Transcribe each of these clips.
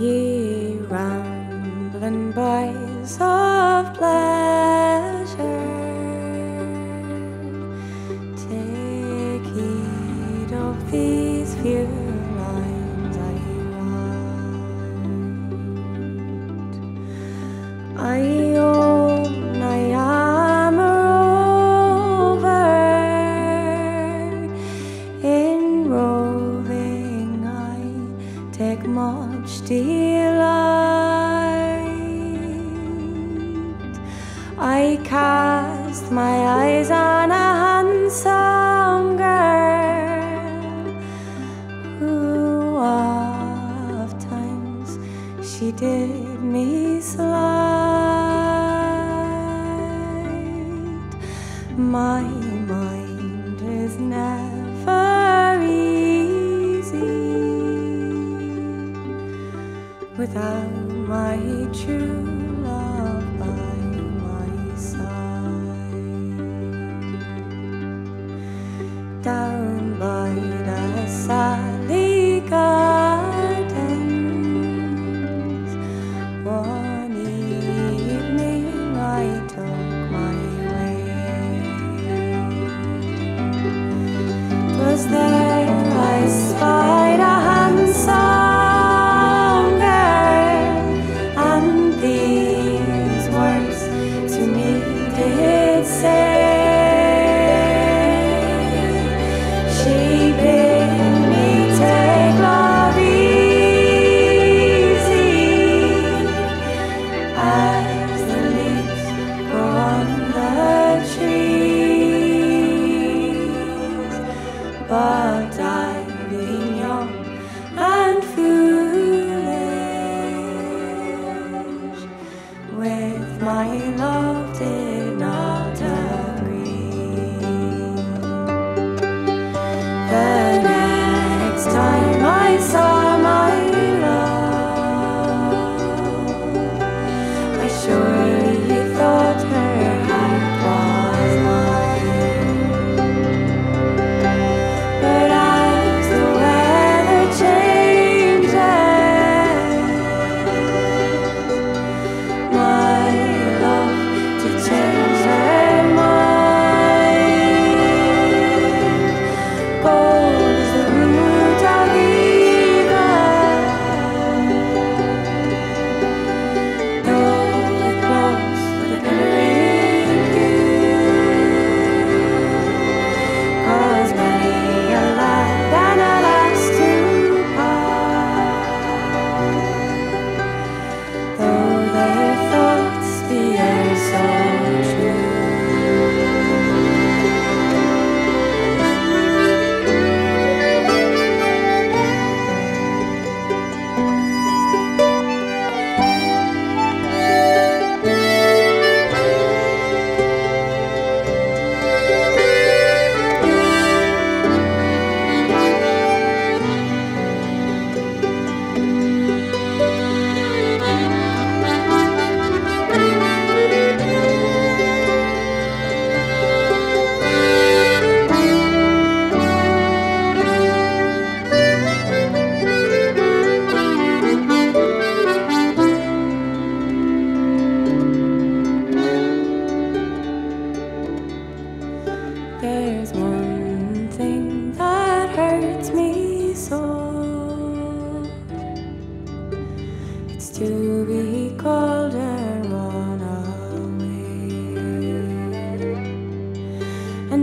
ye rambling boys of pleasure, take heed of these few lines I want. I take much delight. I cast my eyes on a handsome girl who oft times she did me slight. My mind is now. without my true love. diving young and foolish with my love.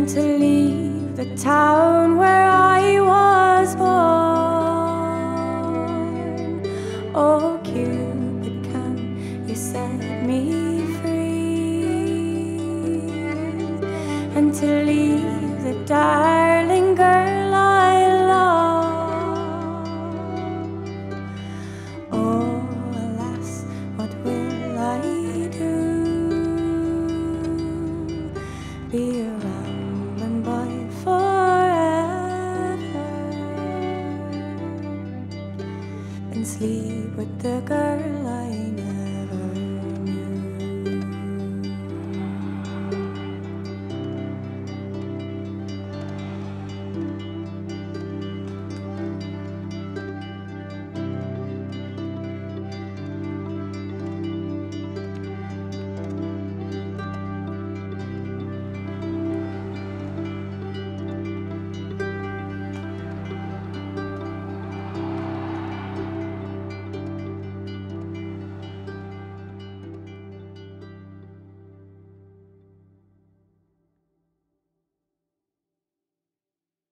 to leave the town where I was born. Oh, Cupid, come, you set me free, and to leave the dark. sleep with the girl.